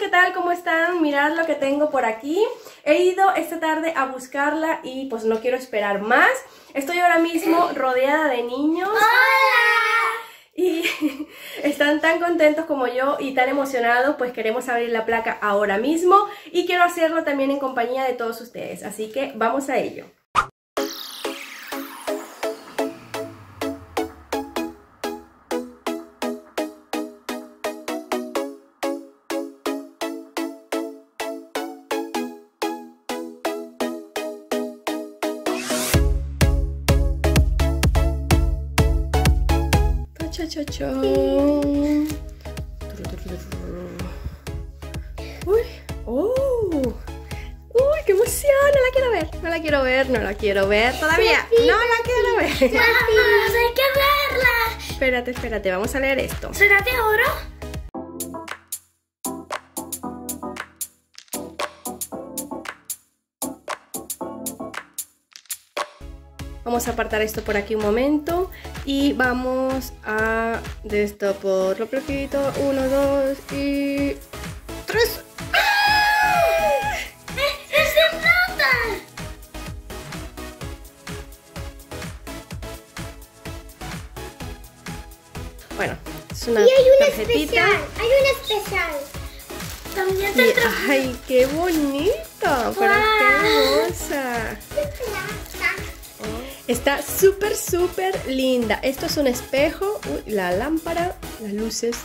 ¿qué tal? ¿Cómo están? Mirad lo que tengo por aquí. He ido esta tarde a buscarla y pues no quiero esperar más. Estoy ahora mismo rodeada de niños. ¡Hola! Y están tan contentos como yo y tan emocionados, pues queremos abrir la placa ahora mismo y quiero hacerlo también en compañía de todos ustedes. Así que vamos a ello. Uy, oh, uy, qué emoción, no la quiero ver, no la quiero ver, no la quiero ver todavía, no la quiero ver. ¡Vamos, hay que verla! Espérate, espérate, vamos a leer esto. ¿Será de oro? Vamos a apartar esto por aquí un momento y vamos a destaparlo poquito. Uno, dos y tres. ¡Eh, ¡Es de plata! Bueno, es una Y hay una tarjetita. especial, hay una especial. También Y- ¡Ay, qué bonita! Pero qué hermosa. Está súper, súper linda. Esto es un espejo, uy, la lámpara, las luces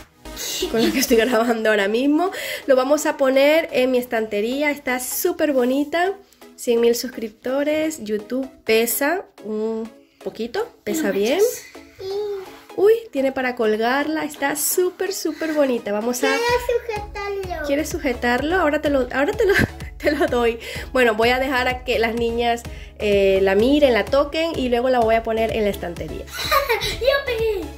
con las que estoy grabando ahora mismo. Lo vamos a poner en mi estantería. Está súper bonita. 100 mil suscriptores. YouTube pesa un poquito, pesa bien. Uy, tiene para colgarla. Está súper, súper bonita. Vamos a... Quiero sujetarlo. ¿Quieres sujetarlo? Ahora te lo, ahora te lo, te lo doy. Bueno, voy a dejar a que las niñas eh, la miren, la toquen y luego la voy a poner en la estantería. ¡Yupi!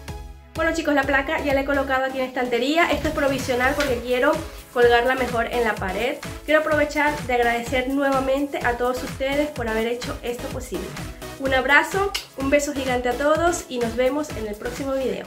Bueno chicos, la placa ya la he colocado aquí en la estantería. Esto es provisional porque quiero colgarla mejor en la pared. Quiero aprovechar de agradecer nuevamente a todos ustedes por haber hecho esto posible. Un abrazo, un beso gigante a todos y nos vemos en el próximo video.